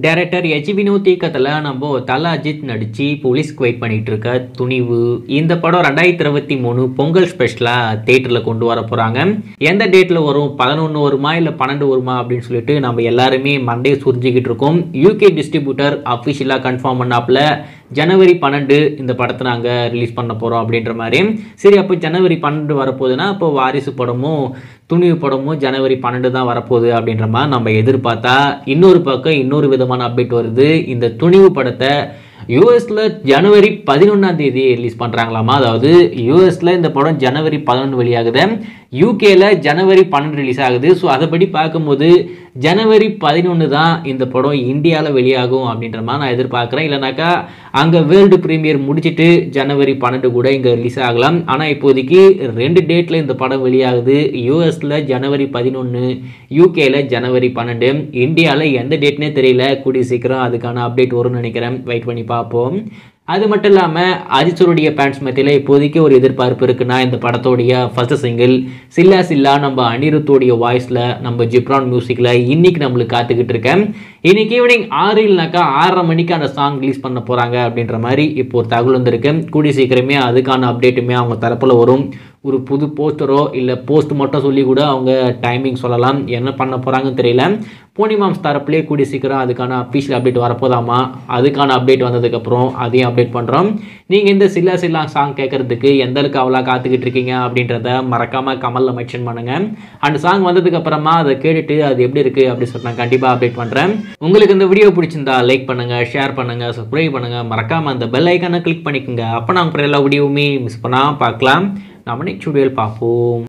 Director H Vinod இயக்கத்தில் நம்ம தல அஜித் நடித்து போலீஸ்க்கு வெயிட் பண்ணிகிட்டு இருக்க துணிவு. இந்த படம் ரெண்டாயிரத்தி இருபத்தி மூணு பொங்கல் ஸ்பெஷலாக தேட்டரில் கொண்டு வர போகிறாங்க எந்த டேட்டில் வரும்? பதினொன்று வருமா இல்லை பன்னெண்டு வருமா அப்படின்னு சொல்லிட்டு நம்ம எல்லாருமே மண்டே சுரிஞ்சிக்கிட்டு இருக்கோம். யூகே டிஸ்ட்ரிபியூட்டர் அஃபிஷியலாக கன்ஃபார்ம் பண்ணாப்புல. ஜனவரி பன்னெண்டு இந்த படத்தை நாங்கள் ரிலீஸ் பண்ண போகிறோம் அப்படின்ற மாதிரி. சரி அப்போ ஜனவரி பன்னெண்டு வரப்போகுதுன்னா இப்போ வாரிசு படமும் துணிவு படமும் ஜனவரி பன்னெண்டு தான் வரப்போகுது அப்படின்ற மாதிரி நம்ம எதிர்பார்த்தா இன்னொரு பக்கம் இன்னொரு விதமான அப்டேட் வருது. இந்த துணிவு படத்தை யூஎஸில் ஜனவரி பதினொன்றாம் தேதி ரிலீஸ் பண்ணுறாங்களாமா அதாவது யூஎஸில் இந்த படம் ஜனவரி பதினொன்று வெளியாகுது. யூகேல ஜனவரி பன்னெண்டு ரிலீஸ் ஆகுது. ஸோ அதைப்படி பார்க்கும்போது ஜனவரி பதினொன்று தான் இந்த படம் இந்தியாவில் வெளியாகும் அப்படின்ற மாதிரி நான் எதிர்பார்க்குறேன். இல்லைனாக்கா அங்கே வேர்ல்டு ப்ரீமியர் முடிச்சுட்டு ஜனவரி பன்னெண்டு கூட இங்கே ரிலீஸ் ஆகலாம். ஆனால் இப்போதைக்கு ரெண்டு டேட்டில் இந்த படம் வெளியாகுது. யூஎஸில் ஜனவரி பதினொன்று யூகேல ஜனவரி பன்னெண்டு. இந்தியாவில் எந்த டேட்னே தெரியல. கூடிய சீக்கிரம் அதுக்கான அப்டேட் வரும்னு நினைக்கிறேன். வெயிட் பண்ணி பார்ப்போம். அது மட்டும் இல்லாமல் அஜித்தருடைய பேண்ட்ஸ் மத்தியில் இப்போதைக்கு ஒரு எதிர்பார்ப்பு இருக்குன்னா இந்த படத்தோடைய ஃபர்ஸ்ட் சிங்கிள் சில்லா சில்லா நம்ம அனிருத்தோடைய வாய்ஸில் நம்ம ஜிப்ரான் மியூசிக்கில் இன்னைக்கு நம்மளுக்கு காத்துக்கிட்டு இருக்கேன் இன்னைக்கு ஈவினிங் ஆறு இல்லைனாக்கா ஆறரை மணிக்கு அந்த சாங் ரிலீஸ் பண்ண போகிறாங்க அப்படின்ற மாதிரி இப்போ ஒரு தகவல் வந்திருக்கு. கூடிய சீக்கிரமே அதுக்கான அப்டேட்டுமே அவங்க தரப்பில் வரும். ஒரு புது போஸ்டரோ இல்லை போஸ்ட் மட்டும் சொல்லி கூட அவங்க டைமிங் சொல்லலாம். என்ன பண்ண போகிறாங்கன்னு தெரியல. போனிமாம்ஸ் தரப்புலேயே கூடிய சீக்கிரம் அதுக்கான அஃபீஷியல் அப்டேட் வரப்போதாமா? அதுக்கான அப்டேட் வந்ததுக்கப்புறம் அதையும் அப்டேட் பண்ணுறோம் நீங்கள் இந்த சில்லா சில்லா சாங் கேட்குறதுக்கு எந்த அளவுக்கு அவ்வளோ காத்துக்கிட்டு இருக்கீங்க அப்படின்றத மறக்காமல் கமலில் மென்ஷன் பண்ணுங்கள் அந்த சாங் வந்ததுக்கப்புறமா அதை கேட்டுட்டு அது எப்படி இருக்குது அப்படின்னு சொல்லி நான் கண்டிப்பாக அப்டேட் பண்ணுறேன் உங்களுக்கு இந்த வீடியோ பிடிச்சிருந்தா லைக் பண்ணுங்கள் ஷேர் பண்ணுங்கள் சப்ஸ்கிரைப் பண்ணுங்கள் மறக்காமல் அந்த பெல் ஐக்கானை கிளிக் பண்ணிக்கோங்க. அப்போ நாங்கள் எல்லா வீடியோவுமே மிஸ் பண்ணால் பார்க்கலாம். நம்ம நெக்ஸ்ட் வீடியோவில் பார்ப்போம்